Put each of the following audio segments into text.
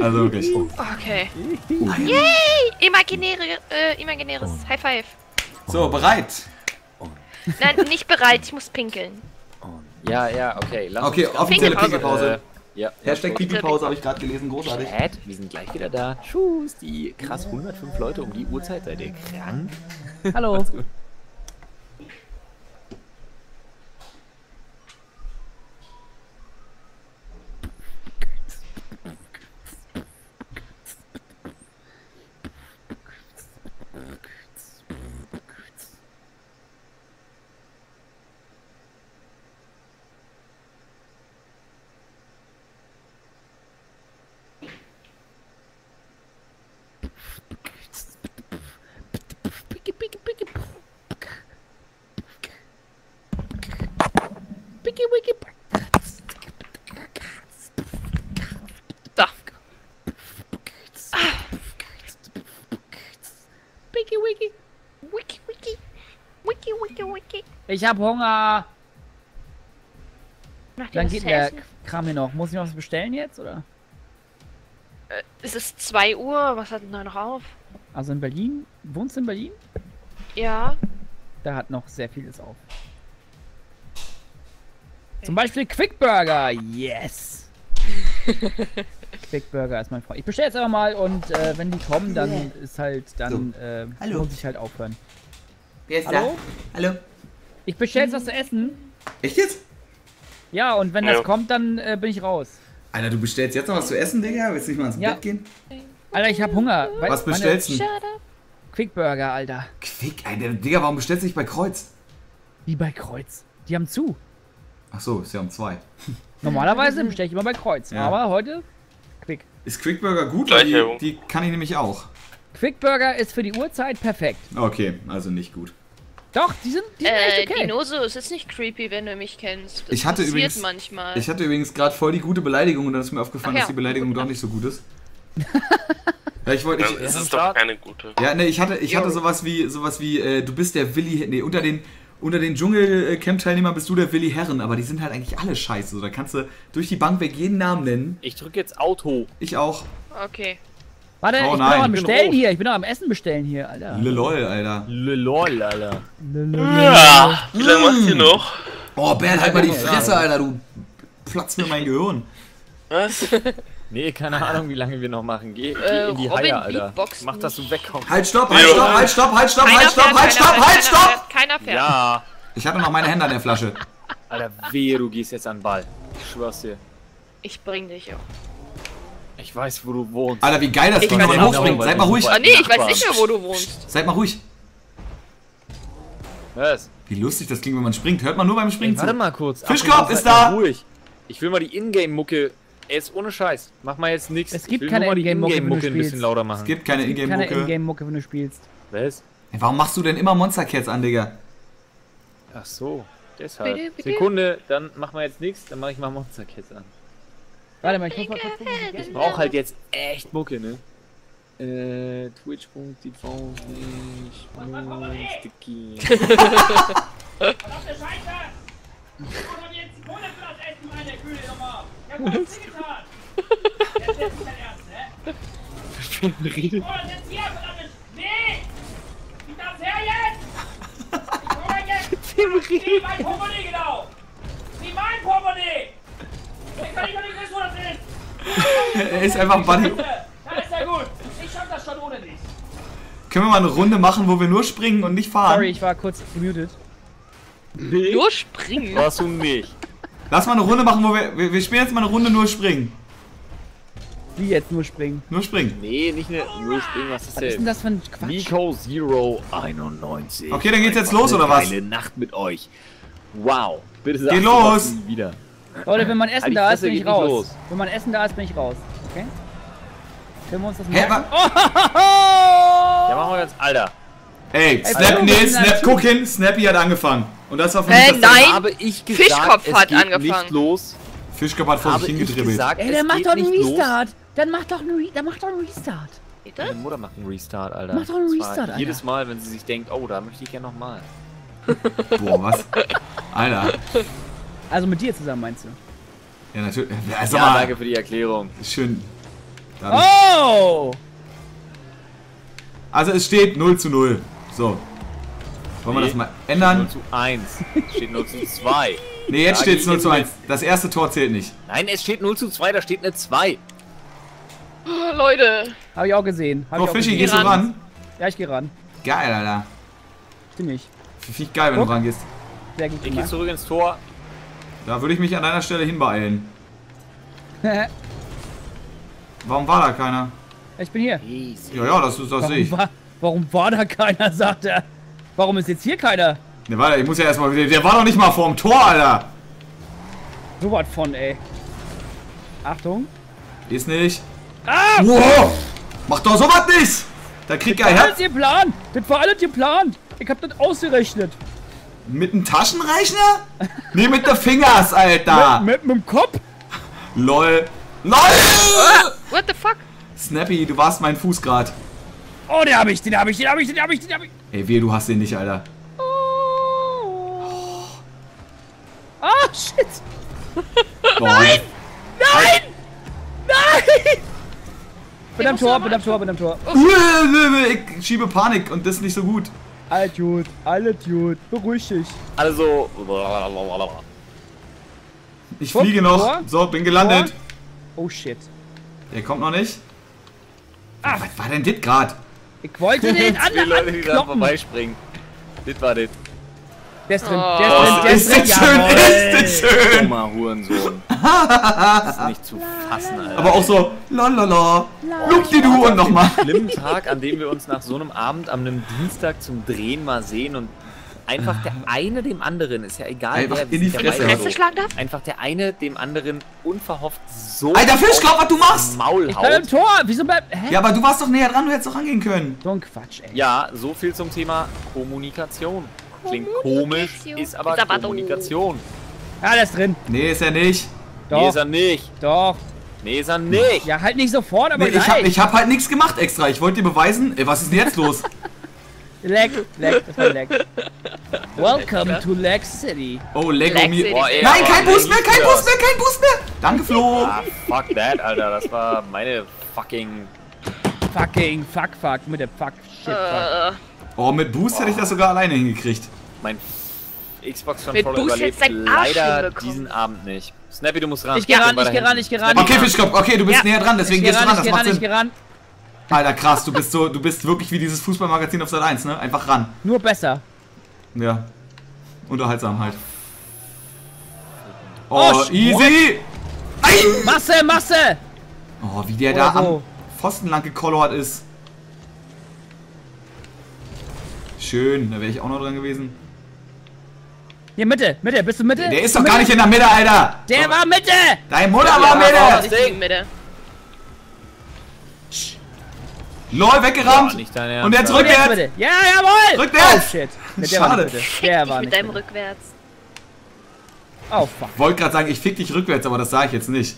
Also wirklich. Okay. Yay! Imaginäre, äh, imaginäres High Five. So, bereit. Nein, nicht bereit, ich muss pinkeln. Ja, ja, okay. Lass Okay, offizielle Pinkelpause. Äh, ja. Hashtag Pipi-Pause habe ich gerade gelesen, großartig. Chat, wir sind gleich wieder da. Tschüss, die krass 105 Leute um die Uhrzeit. Seid ihr krank? Hallo. Ich hab Hunger. Ihr Dann geht der essen? Kram hier noch. Muss ich noch was bestellen jetzt, oder? Äh, es ist 2 Uhr, was hat denn da noch auf? Also in Berlin? Wohnst du in Berlin? Ja. Da hat noch sehr vieles auf. Zum Beispiel Quickburger. Yes. Quickburger ist mein Freund. Ich bestelle jetzt einfach mal und äh, wenn die kommen, dann ist halt, dann äh, Hallo. muss ich halt aufhören. Wer ist Hallo? da? Hallo? Ich bestelle jetzt was zu essen. Echt jetzt? Ja, und wenn Ja. das kommt, dann äh, bin ich raus. Alter, du bestellst jetzt noch was zu essen, Digga? Willst du nicht mal ins Ja. Bett gehen? Alter, ich hab Hunger. Was meine- bestellst du? Quickburger, Alter. Quick, Alter, Digga, warum bestellst du nicht bei Kreuz? Wie bei Kreuz. Die haben zu. Ach so, ja um zwei. Normalerweise bestelle ich immer bei Kreuz. Ja. Aber heute Quick. Ist Quickburger gut? Die, die kann ich nämlich auch. Quickburger ist für die Uhrzeit perfekt. Okay, also nicht gut. Doch, die sind, die sind Äh, echt okay. Dinoso, es ist nicht creepy, wenn du mich kennst. Das Ich hatte passiert übrigens- manchmal. Ich hatte übrigens gerade voll die gute Beleidigung und dann ist mir aufgefallen, ja. dass die Beleidigung doch nicht so gut ist. ja, ich wollte. Dann Ich, ist es doch keine gute. ja, ne, ich hatte, ich hatte sowas wie, sowas wie, äh, du bist der Willi, nee, unter den, unter den Dschungelcamp-Teilnehmern bist du der Willi Herren, aber die sind halt eigentlich alle scheiße. So, da kannst du durch die Bank weg jeden Namen nennen. Ich drücke jetzt Auto. Ich auch. Okay. Warte, Oh ich bin nein. noch am bin Bestellen rot. hier. Ich bin noch am Essen bestellen hier, Alter. Lol, Alter. Lol, Alter. Ja, wie lange macht ihr noch? Oh, Bernd, halt mal die Fresse, Alter, du platzt mir mein Gehirn. Was? Nee, keine Ahnung, wie lange wir noch machen. Geh, geh Äh, in die Robin Haie, Alter. beatboxt Mach, dass du wegkommst. Halt, stopp, halt, stopp, halt, stopp, halt, stopp, halt, stopp, halt, stopp, halt, stopp! Keiner fährt. Ja. Ich hatte noch meine Hände an der Flasche. Alter, wehe, du gehst jetzt an den Ball. Ich schwör's dir. Ich bring dich auch. Ich weiß, wo du wohnst. Alter, wie geil das Ich klingt, wenn auch, hochspringt. Seid mal ruhig. Ah nee, ich weiß nicht mehr, wo du wohnst. Seid mal ruhig. Was? Wie lustig das klingt, wenn man springt. Hört man nur beim Springen Ey, warte zu. mal kurz. Fischkopf Ach, ist mal da. Ruhig. Ich will mal die Ingame-Mucke. Ist ohne Scheiß. Mach mal jetzt nichts. Es gibt ich will keine mal Ingame-Mucke, wenn du Ingame-Mucke ein bisschen spielst. lauter machen. Es gibt keine Keine Ingame-Mucke. Ingame-Mucke, wenn du spielst. Was? Ey, Warum machst du denn immer Monster Cats an, Digga? Ach so. Deshalb. Bitte, bitte. Sekunde, dann machen wir jetzt nichts. Dann mache ich mal Monster Kids an. Warte mal, ich muss mal kurz gucken. Ich brauche halt jetzt echt Mucke, ne? Äh, twitch.tv nicht Sticky. Redet. Wie mein Portemonnaie genau! Wie mein Portemonnaie! Ich kann nicht doch nicht wissen, wo das ist! Er ist einfach Bunny. Ja, ist ja gut! Ich schaff das schon ohne dich! Können wir mal eine Runde machen, wo wir nur springen und nicht fahren? Sorry, ich war kurz gemutet. Nur springen. Warst du nicht? Lass mal eine Runde machen, wo wir. Wir, wir spielen jetzt mal eine Runde nur springen. Wie jetzt nur springen? Nur springen. Nee, nicht eine nur springen, was ist Was ist denn das für ein Quatsch? Nico Zero 91. Okay, dann geht's jetzt los, eine oder was? Geile Nacht mit euch. Wow. Bitte sag Geh los. wieder. Leute, wenn mein Essen Halt da ist, bin ich raus. los. Wenn mein Essen da ist, bin ich raus. Okay? Können wir uns das Hä, merken? wa- Ja, machen wir jetzt, Alter. Ey, Snap, warum nee, Snap, guck hin, Snappy hat angefangen. Und das war für Äh, nein. Habe ich gesagt, Fischkopf es hat geht angefangen. nicht los. Fischkopf hat vor Habe sich ich hingedribbelt. Ey, es dann mach geht doch einen nicht los. Restart. Dann mach doch einen, Re dann mach doch einen Restart. Geht Meine? Mutter macht einen Restart, Alter. Mach doch einen Restart, Alter. Jedes Mal, wenn sie sich denkt, oh, da möchte ich gerne nochmal. Boah, was? Alter. Also mit dir zusammen meinst du? Ja, natürlich. Sag Ja, mal, danke für die Erklärung. schön. Da hab ich- Oh! Also es steht 0 zu 0. So. Wollen wir Nee. das mal ändern? 0 zu 1. Steht 0 zu 2. Nee, jetzt steht es die 0 zu eben 1. Das erste Tor zählt nicht. Nein, es steht 0 zu 2, da steht eine 2. Oh, Leute. Hab ich auch gesehen. Hab So, Fischi, gehst du ran. Ja, ich geh ran. Geil, Alter. Stimmig. Finde ich geil, wenn du Guck. rangehst. Sehr gut Ich gehe gemacht. zurück ins Tor. Da würde ich mich an deiner Stelle hinbeeilen. Warum war da keiner? ich bin hier. Ja, ja, das, ist- das sehe ich. Warum war, warum war da keiner, sagt er. Warum ist jetzt hier keiner? Ne, warte, ich muss ja erstmal wieder. Der war doch nicht mal vorm Tor, Alter. So was von, ey. Achtung. Ist nicht. Ah! Wow! Mach doch sowas nicht! Da kriegt er Alles Herz geplant. Das war alles geplant. Ich hab das ausgerechnet. Mit einem Taschenrechner? Nee, mit den Fingers, Alter! Mit, mit dem Kopf? LOL. LOL! What the fuck? Snappy, du warst mein Fuß grad. Oh, den hab ich, den hab ich, den hab ich, den hab ich, den hab ich. Ey, wehe, du hast den nicht, Alter. Ah, shit. Boah, Nein! Nein! Bin Den am Tor, bin am Tor, bin am Tor. Ich schiebe Panik und das ist nicht so gut. Alles gut, alles gut. Beruhig dich. Also. Ich Guck, fliege noch. Tor. So, bin gelandet. Oh, shit. Der kommt noch nicht. Ah. Was war denn das grad? Ich wollte den anderen Leute, die da vorbeispringen. Das war das. Der ist drin, Oh. der Oh, ist drin, der ist drin. das schön, Jawohl. ist das schön. Dummer Hurensohn. Das ist nicht zu fassen, Alter. Aber auch so, lalala, du und nochmal. schlimmen Tag, an dem wir uns nach so einem Abend am einem Dienstag zum Drehen mal sehen und einfach der eine dem anderen, ist ja egal, Einfach wer in die Fresse. Fresse schlagen darf? Einfach der eine dem anderen unverhofft so Alter Fischkopf, was du machst? Maul Ich bleib im. Tor. Wieso bleib... Hä? Ja, aber du warst doch näher dran, du hättest doch rangehen können. So ein Quatsch, ey. Ja, so viel zum Thema Kommunikation. Klingt komisch, ist aber. Kommunikation. Ja, der ist drin. Nee, ist er nicht. Nee, Doch, ist er nicht. doch. Nee, ist er nicht. Ja, halt nicht sofort, aber Nee, ich, gleich. hab, ich hab halt nichts gemacht extra. Ich wollte dir beweisen. Ey, was ist denn jetzt los? Leck, leck, das war leck. Welcome to Leg City. Oh, Lego Lex mir. City. Boah, ey, Nein, kein Boost mehr, kein Boost mehr, kein Boost mehr. Danke, Flo. Ah, fuck that, Alter. Das war meine fucking. Fucking fuck, fuck, mit dem fuck, shit, fuck. Äh, Oh, mit Boost hätte ich das sogar alleine hingekriegt. Mein Xbox Controller Boost überlebt leider diesen Abend nicht. Snappy, du musst ran. Ich geh ran, ich geh ran, ich geh ran. Okay, Fischkopf, okay, du bist Ja. näher dran, deswegen gehst du ran, das geh macht ran, ich geh Sinn. ran. Alter, krass, du bist so, du bist wirklich wie dieses Fußballmagazin auf Sat 1, ne? Einfach ran. Nur besser. Ja. Unterhaltsam halt. Oh, Oh, easy! Masse, Masse! Oh, wie der Oder da so. am Pfosten lang gekollert ist. Schön, da wäre ich auch noch dran gewesen. Hier, Mitte, Mitte, bist du Mitte? Der ist doch gar nicht in der Mitte, Alter! Der war Mitte! Deine Mutter Ja, war ja, Mitte! das ich Ding. in Mitte. LOL, weggerammt! Ernst, Und jetzt jetzt rückwärts! Mitte. Ja, jawohl! Rückwärts! Oh, shit. Der war Schade. Mitte. Der Ich war mit nicht deinem Mitte. Rückwärts. Oh, fuck. Wollte gerade sagen, ich fick dich rückwärts, aber das sage ich jetzt nicht.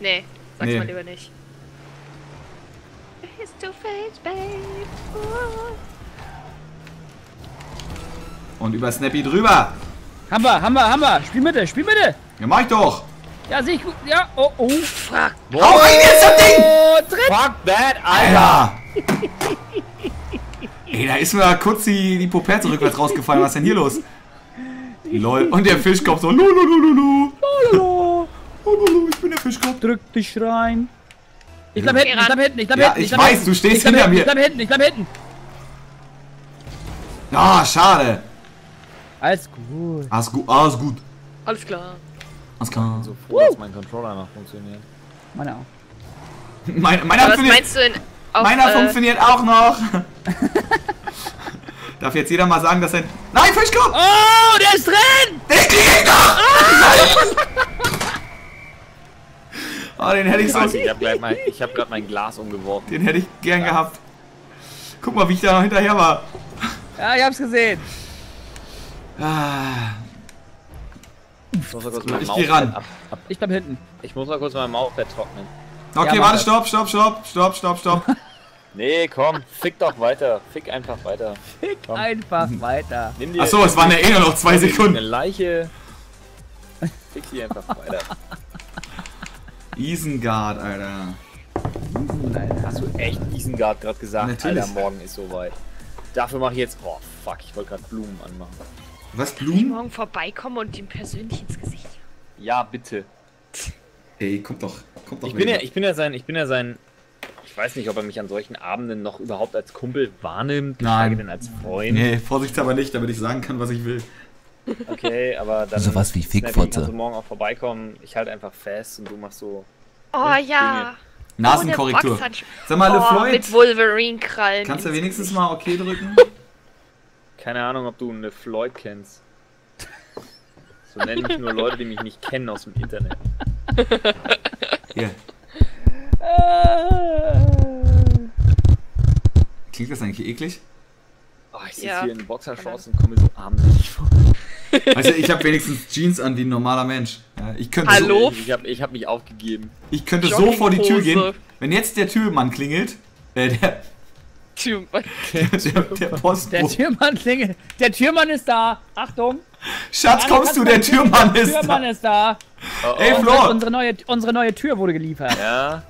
Nee, sag's Nee. mal lieber nicht. Face to face, babe. Oh. Und über Snappy drüber. Haben wir, haben wir, haben wir. Spiel Mitte, Spiel Mitte. Ja, mach ich doch. Ja, sehe ich gut. Ja, oh, oh. Fuck. Hau rein jetzt, das Ding! Oh, drin. Fuck that, Alter! Ey, da ist mir kurz die, die Poperte rückwärts rausgefallen. Was ist denn hier los? Lol. Und der Fischkopf so. Lulululu. Hallo. Lululu, ich bin der Fischkopf. Drück dich rein. Ich bleib hinten, ich bleib hinten, ich bleib Ja, hinten. ich bleib weiß, hinten. du stehst ich hinter hinten, mir. Ich bleib hinten, ich bleib hinten. Ah, schade. Alles gut. Alles gut, alles gut. Alles klar. Alles klar. So froh, dass mein Controller noch funktioniert. Meine auch. Mein, meiner was funktioniert, meinst du in. Auf, meiner äh, funktioniert auch noch. Darf jetzt jeder mal sagen, dass ein. Nein, Fischkopf! Oh, der ist drin! Den krieg ich doch! Oh, den hätte ich so. Ich hab gleich mein, ich hab grad mein Glas umgeworfen. Den hätte ich gern gehabt. Guck mal, wie ich da noch hinterher war. Ja, ich hab's gesehen. Ah, Ich muss mal kurz mein Ich geh ran. Ab, ab, Ich bleib hinten. ich muss mal kurz mein Mauspad trocknen. Okay, Ja, warte, stopp, stopp, stopp, stopp, stopp, stopp. Nee, komm, fick doch weiter. Fick einfach weiter. Komm. Einfach weiter. Nimm dir Achso, es waren ja eh nur noch zwei eine Sekunden. Leiche. Fick sie einfach weiter. Isengard, Alter. Alter. Hast du echt Isengard gerade gesagt? Natürlich. Alter, morgen ist soweit. Dafür mache ich jetzt. Oh, fuck, ich wollte gerade Blumen anmachen. Was, Ich Blumen? morgen vorbeikommen und ihm persönlich ins Gesicht. Ja, bitte. Ey, kommt doch, kommt doch Ich bin ja, ich bin ja sein, ich bin ja sein. Ich weiß nicht, ob er mich an solchen Abenden noch überhaupt als Kumpel wahrnimmt, Nein. denn als Freund. Nee, vorsichtshalber nicht, damit ich sagen kann, was ich will. Okay, aber dann. Sowas wie Snappy, Fickfotze. Du morgen auch vorbeikommen? Ich halte einfach fest und du machst so. Oh ja. Nasenkorrektur. Boxhandschuhe. Sag mal, oh, LeFloid, mit Wolverine-Krallen. kannst du wenigstens mal okay drücken? Keine Ahnung, ob du eine Floyd kennst. So nenne ich nur Leute, die mich nicht kennen aus dem Internet. Hier. Klingt das eigentlich eklig? Oh, ich sitze Ja. hier in Boxershorts und komme mir so armselig vor. Also ich habe wenigstens Jeans an wie ein normaler Mensch. Ja, ich könnte Hallo? Ich habe ich hab mich aufgegeben. so, ich könnte so vor die Tür gehen. Wenn jetzt der Türmann klingelt, äh, der, Tschüss. der, der, der Postbote. Der Türmann klingelt. Der Türmann ist da. Achtung. Schatz, kommst du? Der kannst du- Türmann Der ist Türmann da. ist da. Oh, Ey, oh. Flo, Unsere neue, unsere neue Tür wurde geliefert. Ja.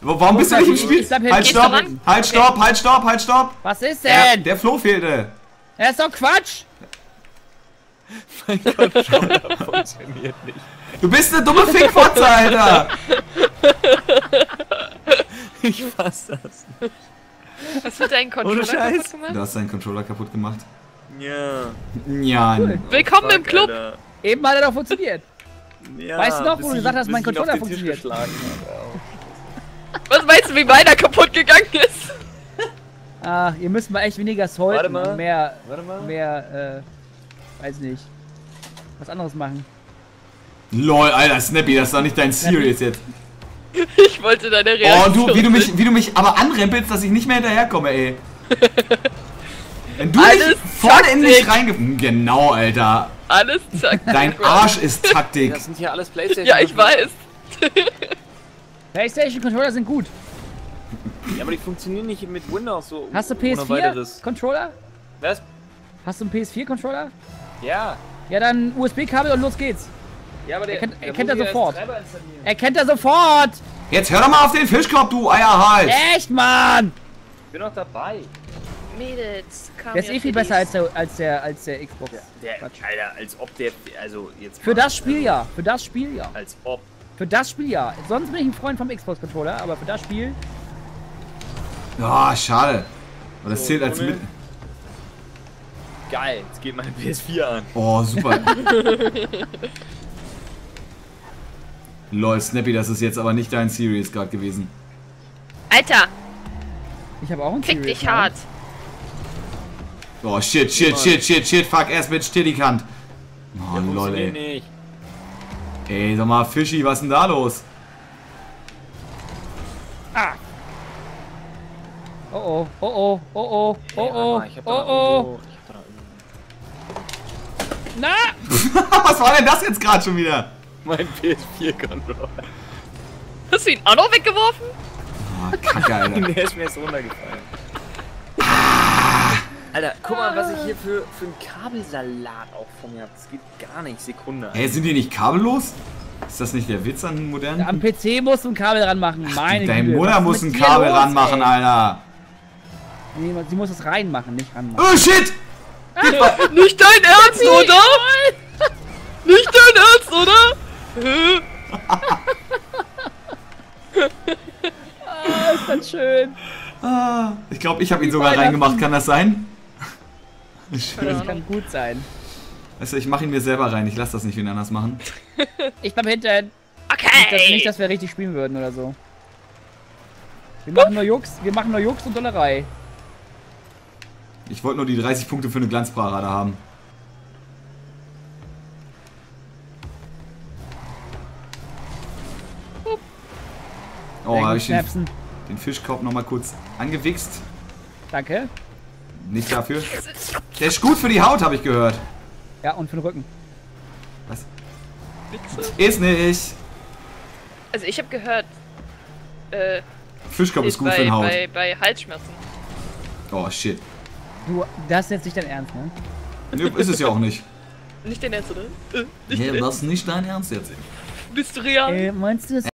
Wo- warum bist du nicht im Spiel? Halt, stopp, halt, stopp, halt, stopp, halt, stopp. Was ist denn? der Flo fehlte. Das ist doch Quatsch. Funktioniert nicht. Du bist eine dumme Fickfotze, Alter. Ich fass das. Was wird dein Controller Scheiß. kaputt gemacht? Du hast deinen Controller kaputt gemacht. Ja. Ja. Willkommen im Fuck, Club. Alter. Eben hat er doch funktioniert. Ja, Weißt du noch, wo du gesagt hast, mein Controller funktioniert? Was meinst du, wie meiner kaputt gegangen ist? Ah, ihr müsst mal echt weniger mal. und mehr, Warte mal. mehr, äh, weiß nicht, was anderes machen. Lol, Alter, Snappy, das ist doch nicht dein Serious jetzt. Ich wollte deine Oh, Reaktion. du, wie du mich, wie du mich aber anrempelst, dass ich nicht mehr hinterherkomme, ey. Wenn du Alles nicht vorne in mich Taktik. reinge... Genau, Alter. Alles zack. Dein Arsch ist Taktik. Das sind hier alles Playstation. Ja, ich weiß. Playstation Controller sind gut. Ja, aber die funktionieren nicht mit Windows so. Hast du ohne PS4 weiteres. Controller? Was? Hast du einen PS4 Controller? Ja. Ja, dann USB-Kabel und los geht's. Ja, aber der, kennt- er der kennt muss er ja sofort. Erkennt er sofort! Jetzt hör doch mal auf den Fischkorb, du Eierhals. Echt, Mann! Ich bin noch dabei. Mädels, kam Der ist eh viel besser als der, als der, als der Xbox. Der, Quatsch. Alter, als ob der. Also jetzt. Für mal, das Spiel ja. Für das Spiel ja. Als ob. Für das Spiel ja. Sonst bin ich ein Freund vom Xbox-Controller, aber für das Spiel. Oh, schade. Aber das So, zählt als mit... Geil, jetzt geht meine PS4 an. Oh, super. Lol, Snappy, das ist jetzt aber nicht dein Serious gerade gewesen. Alter, Ich habe auch einen fick Serious dich hart. Oh, shit, shit, shit, shit, shit, fuck, erst mit Steadykant. Oh, Der lol, ey. nicht. Ey, sag mal, Fischi, was ist denn da los? Oh oh, oh oh, oh oh, oh oh, Anna, ich hab da oh oh. irgendwo- ich hab da noch irgendwo- Na! was war denn das jetzt gerade schon wieder? Mein PS4-Controller. Hast du ihn auch noch weggeworfen? Oh, Kacke, Alter. Der ist mir jetzt runtergefallen. Alter, guck mal, was ich hier für, für einen Kabelsalat auch von mir habe. Das geht gar nicht. Sekunde. Ey, sind die nicht kabellos? Ist das nicht der Witz an modernen? Am PC musst du ein Kabel ranmachen, meine Deine Güte. Mutter muss ein Kabel los, ranmachen, ey? Alter. Nee, sie muss es reinmachen, nicht ranmachen. Oh, shit! Nicht dein Ernst, oder? Nicht dein Ernst, oder? Ist das schön. Ah, ich glaube, ich habe ihn sogar reingemacht, kann das sein? Schön. Das kann gut sein. Weißt du, ich mache ihn mir selber rein, ich lasse das nicht wen anders machen. Ich bleib hinten. Nicht dass, Okay. nicht, dass wir richtig spielen würden oder so. Wir machen nur Jux, wir machen nur Jux und Dollerei. Ich wollte nur die 30 Punkte für eine Glanzparade haben. Oh, habe ich den, den Fischkorb nochmal kurz angewichst. Danke. Nicht dafür. Der ist gut für die Haut, habe ich gehört. Ja, und für den Rücken. Was? Witze. Ist nicht. Also ich habe gehört, äh, Fischkorb ist gut für bei, die Haut. bei, bei Halsschmerzen. Oh, shit. Du, das ist jetzt nicht dein Ernst, ne? Nö, ist es ja auch nicht. Nicht dein Ernst, oder? Äh, nicht Nee, das ist nicht dein Ernst jetzt. Bist du real? Äh, meinst du das